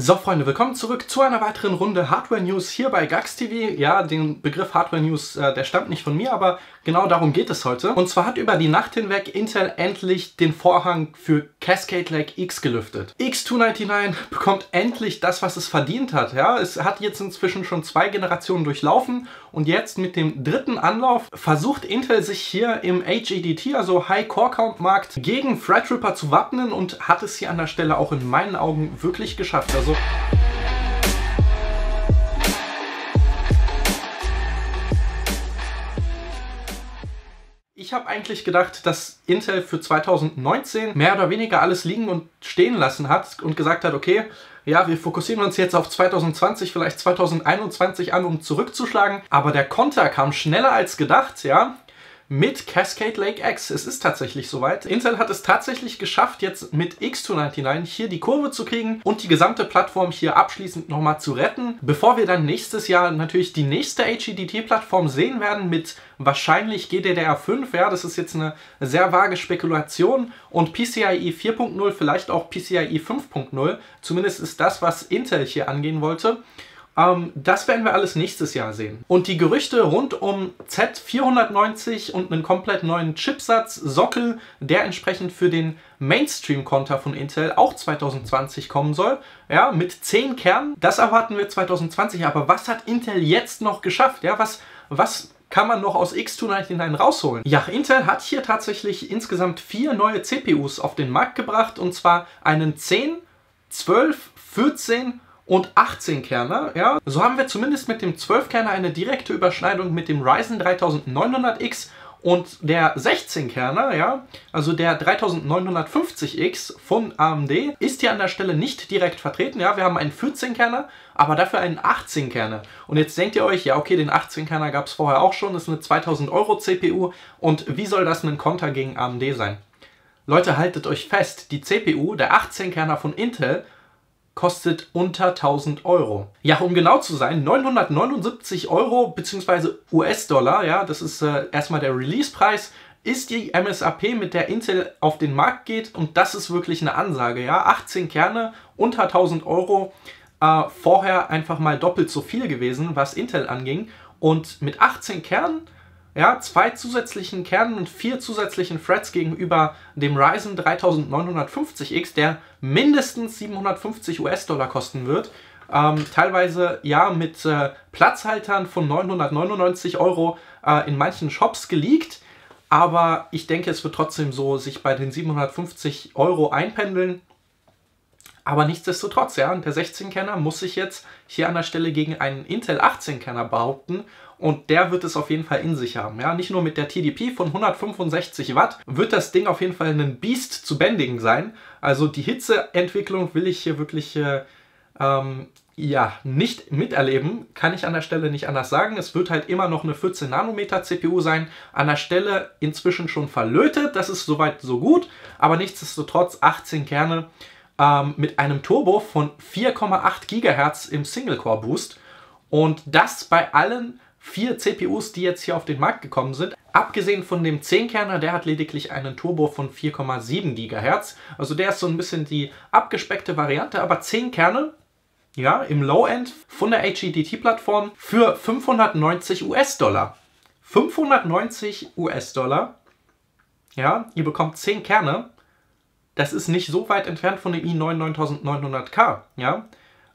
So Freunde, willkommen zurück zu einer weiteren Runde Hardware News hier bei Gax TV. Ja, den Begriff Hardware News, äh, der stammt nicht von mir, aber genau darum geht es heute. Und zwar hat über die Nacht hinweg Intel endlich den Vorhang für Cascade Lake X gelüftet. X299 bekommt endlich das, was es verdient hat. Ja, es hat jetzt inzwischen schon zwei Generationen durchlaufen und jetzt mit dem dritten Anlauf versucht Intel sich hier im HEDT, also High Core Count Markt, gegen Threadripper zu wappnen und hat es hier an der Stelle auch in meinen Augen wirklich geschafft. Also Ich habe eigentlich gedacht, dass Intel für 2019 mehr oder weniger alles liegen und stehen lassen hat und gesagt hat, okay, ja, wir fokussieren uns jetzt auf 2020, vielleicht 2021 an, um zurückzuschlagen. Aber der Konter kam schneller als gedacht, ja mit Cascade Lake X. Es ist tatsächlich soweit. Intel hat es tatsächlich geschafft, jetzt mit X299 hier die Kurve zu kriegen und die gesamte Plattform hier abschließend nochmal zu retten, bevor wir dann nächstes Jahr natürlich die nächste HEDT-Plattform sehen werden mit wahrscheinlich GDDR5. Ja, das ist jetzt eine sehr vage Spekulation und PCIe 4.0, vielleicht auch PCIe 5.0. Zumindest ist das, was Intel hier angehen wollte. Ähm, das werden wir alles nächstes Jahr sehen. Und die Gerüchte rund um Z490 und einen komplett neuen Chipsatz, Sockel, der entsprechend für den Mainstream-Konter von Intel auch 2020 kommen soll, ja, mit 10 Kernen, das erwarten wir 2020. Aber was hat Intel jetzt noch geschafft? Ja, was, was kann man noch aus X299 rausholen? Ja, Intel hat hier tatsächlich insgesamt vier neue CPUs auf den Markt gebracht und zwar einen 10, 12, 14 und 18 Kerner. Ja? So haben wir zumindest mit dem 12 Kerner eine direkte Überschneidung mit dem Ryzen 3900X und der 16 Kerner, ja, also der 3950X von AMD, ist hier an der Stelle nicht direkt vertreten. Ja, wir haben einen 14 Kerner, aber dafür einen 18 Kerner. Und jetzt denkt ihr euch, ja okay, den 18 Kerner gab es vorher auch schon, das ist eine 2000 Euro CPU und wie soll das ein Konter gegen AMD sein? Leute, haltet euch fest, die CPU, der 18 Kerner von Intel, kostet unter 1000 Euro. Ja, um genau zu sein, 979 Euro bzw. US-Dollar, ja, das ist äh, erstmal der Release-Preis, ist die MSAP, mit der Intel auf den Markt geht und das ist wirklich eine Ansage, ja, 18 Kerne unter 1000 Euro, äh, vorher einfach mal doppelt so viel gewesen, was Intel anging und mit 18 Kernen ja, zwei zusätzlichen Kernen und vier zusätzlichen Threads gegenüber dem Ryzen 3950X, der mindestens 750 US-Dollar kosten wird. Ähm, teilweise ja mit äh, Platzhaltern von 999 Euro äh, in manchen Shops geleakt. Aber ich denke, es wird trotzdem so sich bei den 750 Euro einpendeln. Aber nichtsdestotrotz, ja, der 16-Kerner muss sich jetzt hier an der Stelle gegen einen Intel 18-Kerner behaupten und der wird es auf jeden Fall in sich haben. Ja, nicht nur mit der TDP von 165 Watt wird das Ding auf jeden Fall ein Biest zu bändigen sein. Also die Hitzeentwicklung will ich hier wirklich äh, ähm, ja, nicht miterleben, kann ich an der Stelle nicht anders sagen. Es wird halt immer noch eine 14 Nanometer CPU sein, an der Stelle inzwischen schon verlötet, das ist soweit so gut, aber nichtsdestotrotz 18 Kerne ähm, mit einem Turbo von 4,8 GHz im Single-Core-Boost. Und das bei allen vier CPUs, die jetzt hier auf den Markt gekommen sind. Abgesehen von dem 10-Kerner, der hat lediglich einen Turbo von 4,7 GHz. Also der ist so ein bisschen die abgespeckte Variante, aber 10 Kerne, ja, im Low-End von der HEDT-Plattform für 590 US-Dollar. 590 US-Dollar. Ja, ihr bekommt 10 Kerne das ist nicht so weit entfernt von dem i9 9900K, ja,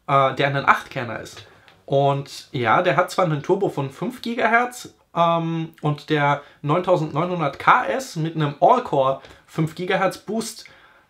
äh, der ein 8-Kerner ist. Und ja, der hat zwar einen Turbo von 5 GHz ähm, und der 9900KS mit einem All-Core 5 GHz Boost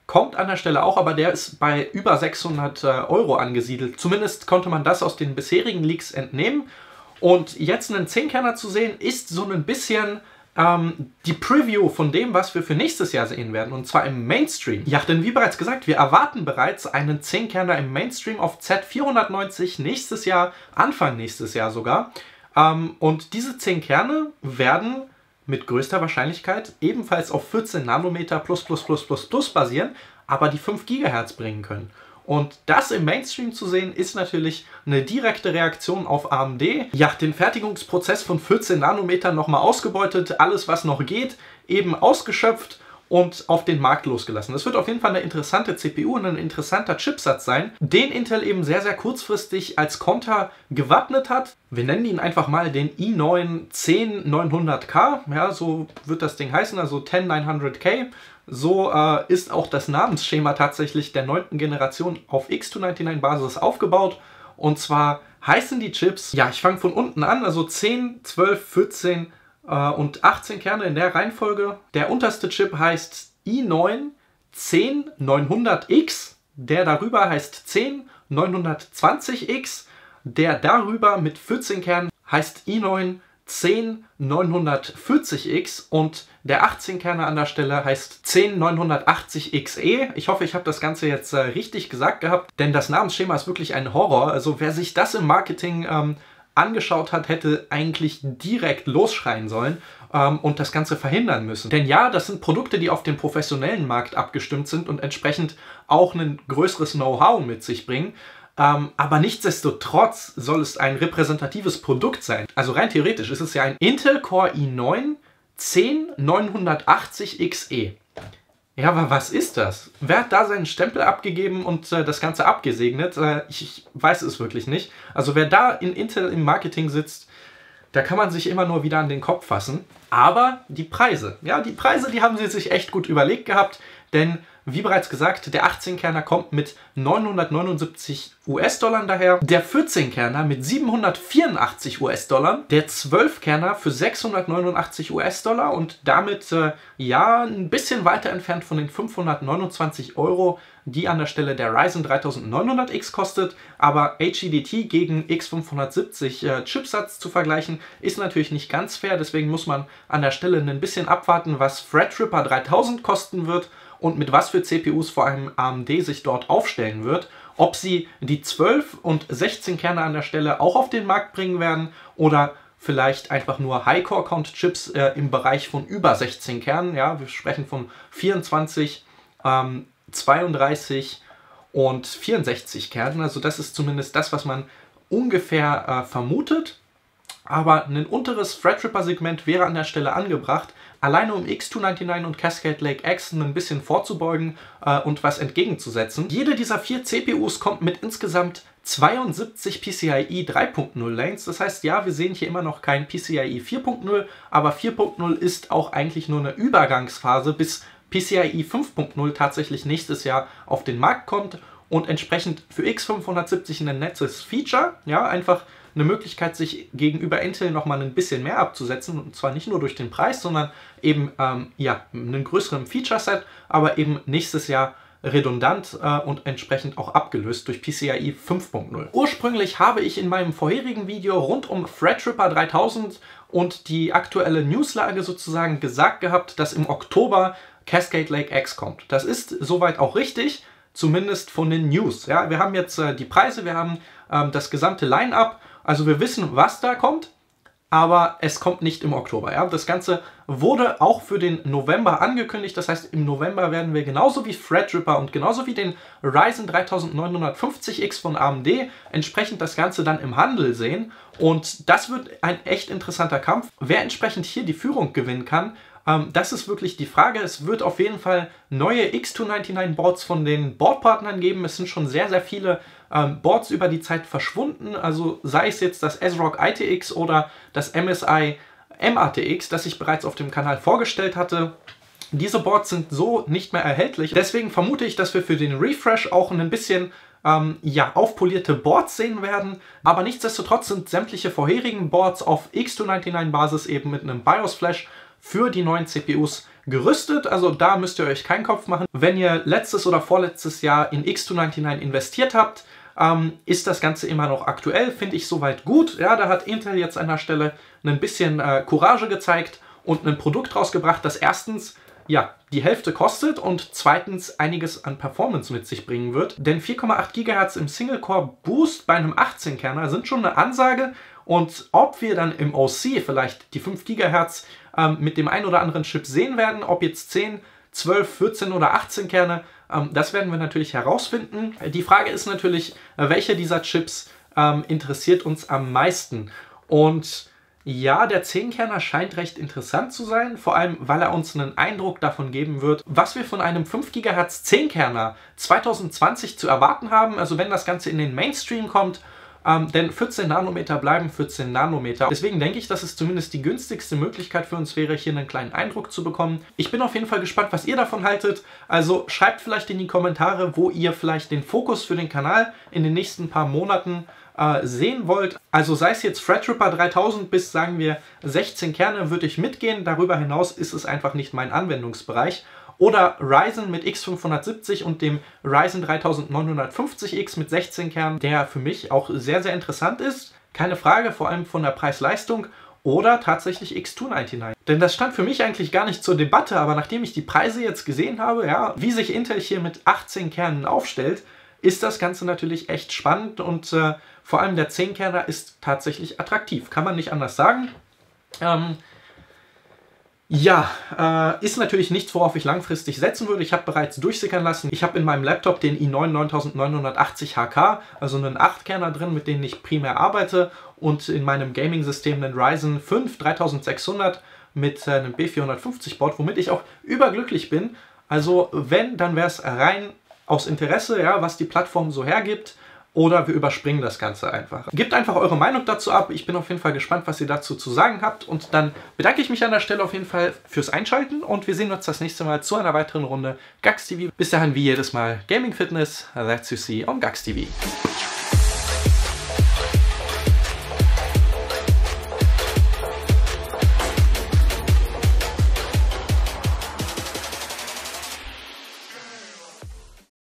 kommt an der Stelle auch, aber der ist bei über 600 äh, Euro angesiedelt. Zumindest konnte man das aus den bisherigen Leaks entnehmen. Und jetzt einen 10-Kerner zu sehen, ist so ein bisschen ähm, die Preview von dem, was wir für nächstes Jahr sehen werden, und zwar im Mainstream. Ja, denn wie bereits gesagt, wir erwarten bereits einen 10-Kerner im Mainstream auf Z490 nächstes Jahr, Anfang nächstes Jahr sogar. Ähm, und diese 10 Kerne werden mit größter Wahrscheinlichkeit ebenfalls auf 14 Nanometer plus plus plus plus plus basieren, aber die 5 GHz bringen können. Und das im Mainstream zu sehen, ist natürlich eine direkte Reaktion auf AMD. Ja, den Fertigungsprozess von 14 Nanometern nochmal ausgebeutet, alles was noch geht, eben ausgeschöpft und auf den Markt losgelassen. Das wird auf jeden Fall eine interessante CPU und ein interessanter Chipsatz sein, den Intel eben sehr, sehr kurzfristig als Konter gewappnet hat. Wir nennen ihn einfach mal den i9 10900K, ja, so wird das Ding heißen, also 10900K. So äh, ist auch das Namensschema tatsächlich der neunten Generation auf X299-Basis aufgebaut. Und zwar heißen die Chips, ja, ich fange von unten an, also 10, 12, 14 äh, und 18 Kerne in der Reihenfolge. Der unterste Chip heißt i9 10900X, der darüber heißt 10920X, der darüber mit 14 Kernen heißt i9 10940X und der 18-Kerner an der Stelle heißt 10980XE. Ich hoffe, ich habe das Ganze jetzt äh, richtig gesagt gehabt, denn das Namensschema ist wirklich ein Horror. Also wer sich das im Marketing ähm, angeschaut hat, hätte eigentlich direkt losschreien sollen ähm, und das Ganze verhindern müssen. Denn ja, das sind Produkte, die auf den professionellen Markt abgestimmt sind und entsprechend auch ein größeres Know-how mit sich bringen. Ähm, aber nichtsdestotrotz soll es ein repräsentatives Produkt sein. Also rein theoretisch ist es ja ein Intel Core i9 10980XE. Ja, aber was ist das? Wer hat da seinen Stempel abgegeben und äh, das Ganze abgesegnet? Äh, ich, ich, weiß es wirklich nicht. Also wer da in Intel im Marketing sitzt, da kann man sich immer nur wieder an den Kopf fassen. Aber die Preise, ja, die Preise, die haben sie sich echt gut überlegt gehabt, denn wie bereits gesagt, der 18-Kerner kommt mit 979 US-Dollar daher, der 14-Kerner mit 784 US-Dollar, der 12-Kerner für 689 US-Dollar und damit äh, ja ein bisschen weiter entfernt von den 529 Euro, die an der Stelle der Ryzen 3900X kostet, aber HEDT gegen X570 äh, Chipsatz zu vergleichen, ist natürlich nicht ganz fair, deswegen muss man an der Stelle ein bisschen abwarten, was Threadripper 3000 kosten wird und mit was für CPUs vor allem AMD sich dort aufstellen wird. Ob sie die 12 und 16 Kerne an der Stelle auch auf den Markt bringen werden oder vielleicht einfach nur High-Core-Count-Chips äh, im Bereich von über 16 Kernen. Ja, wir sprechen von 24, ähm, 32 und 64 Kernen. Also das ist zumindest das, was man ungefähr äh, vermutet. Aber ein unteres Threadripper-Segment wäre an der Stelle angebracht, alleine um X299 und Cascade Lake X ein bisschen vorzubeugen äh, und was entgegenzusetzen. Jede dieser vier CPUs kommt mit insgesamt 72 PCIe 3.0 Lanes. Das heißt, ja, wir sehen hier immer noch kein PCIe 4.0, aber 4.0 ist auch eigentlich nur eine Übergangsphase, bis PCIe 5.0 tatsächlich nächstes Jahr auf den Markt kommt und entsprechend für X570 ein nettes Feature, ja, einfach eine Möglichkeit, sich gegenüber Intel nochmal ein bisschen mehr abzusetzen. Und zwar nicht nur durch den Preis, sondern eben ähm, ja, einen größeren Feature-Set, aber eben nächstes Jahr redundant äh, und entsprechend auch abgelöst durch PCIe 5.0. Ursprünglich habe ich in meinem vorherigen Video rund um Threadripper 3000 und die aktuelle Newslage sozusagen gesagt gehabt, dass im Oktober Cascade Lake X kommt. Das ist soweit auch richtig, zumindest von den News. Ja, wir haben jetzt äh, die Preise, wir haben ähm, das gesamte Line-up also wir wissen, was da kommt, aber es kommt nicht im Oktober. Ja? Das Ganze wurde auch für den November angekündigt. Das heißt, im November werden wir genauso wie Threadripper und genauso wie den Ryzen 3950X von AMD entsprechend das Ganze dann im Handel sehen. Und das wird ein echt interessanter Kampf. Wer entsprechend hier die Führung gewinnen kann, ähm, das ist wirklich die Frage. Es wird auf jeden Fall neue X299 Boards von den Boardpartnern geben. Es sind schon sehr, sehr viele ähm, Boards über die Zeit verschwunden. Also sei es jetzt das ASRock ITX oder das MSI MATX, das ich bereits auf dem Kanal vorgestellt hatte. Diese Boards sind so nicht mehr erhältlich. Deswegen vermute ich, dass wir für den Refresh auch ein bisschen ähm, ja, aufpolierte Boards sehen werden. Aber nichtsdestotrotz sind sämtliche vorherigen Boards auf X299-Basis eben mit einem BIOS-Flash für die neuen CPUs gerüstet. Also da müsst ihr euch keinen Kopf machen. Wenn ihr letztes oder vorletztes Jahr in X299 investiert habt, ähm, ist das Ganze immer noch aktuell, finde ich soweit gut. Ja, da hat Intel jetzt an der Stelle ein bisschen äh, Courage gezeigt und ein Produkt rausgebracht, das erstens ja, die Hälfte kostet und zweitens einiges an Performance mit sich bringen wird. Denn 4,8 GHz im Single-Core-Boost bei einem 18-Kerner sind schon eine Ansage und ob wir dann im OC vielleicht die 5 GHz ähm, mit dem einen oder anderen Chip sehen werden, ob jetzt 10, 12, 14 oder 18 Kerne, ähm, das werden wir natürlich herausfinden. Die Frage ist natürlich, äh, welche dieser Chips ähm, interessiert uns am meisten? Und Ja, der 10-Kerner scheint recht interessant zu sein, vor allem weil er uns einen Eindruck davon geben wird, was wir von einem 5 GHz 10-Kerner 2020 zu erwarten haben, also wenn das Ganze in den Mainstream kommt ähm, denn 14 Nanometer bleiben 14 Nanometer. Deswegen denke ich, dass es zumindest die günstigste Möglichkeit für uns wäre, hier einen kleinen Eindruck zu bekommen. Ich bin auf jeden Fall gespannt, was ihr davon haltet. Also schreibt vielleicht in die Kommentare, wo ihr vielleicht den Fokus für den Kanal in den nächsten paar Monaten äh, sehen wollt. Also sei es jetzt Threadripper 3000 bis sagen wir 16 Kerne, würde ich mitgehen. Darüber hinaus ist es einfach nicht mein Anwendungsbereich. Oder Ryzen mit X570 und dem Ryzen 3950X mit 16 Kernen, der für mich auch sehr, sehr interessant ist. Keine Frage, vor allem von der Preis-Leistung. Oder tatsächlich X299. Denn das stand für mich eigentlich gar nicht zur Debatte, aber nachdem ich die Preise jetzt gesehen habe, ja, wie sich Intel hier mit 18 Kernen aufstellt, ist das Ganze natürlich echt spannend und äh, vor allem der 10-Kerner ist tatsächlich attraktiv. Kann man nicht anders sagen. Ähm, ja, äh, ist natürlich nichts, worauf ich langfristig setzen würde. Ich habe bereits durchsickern lassen. Ich habe in meinem Laptop den i9 9980 HK, also einen 8-Kerner drin, mit denen ich primär arbeite. Und in meinem Gaming-System einen Ryzen 5 3600 mit einem B450-Board, womit ich auch überglücklich bin. Also wenn, dann wäre es rein aus Interesse, ja, was die Plattform so hergibt oder wir überspringen das Ganze einfach. Gebt einfach eure Meinung dazu ab. Ich bin auf jeden Fall gespannt, was ihr dazu zu sagen habt. Und dann bedanke ich mich an der Stelle auf jeden Fall fürs Einschalten und wir sehen uns das nächste Mal zu einer weiteren Runde GAX TV. Bis dahin wie jedes Mal Gaming Fitness, that's you see on GAX TV.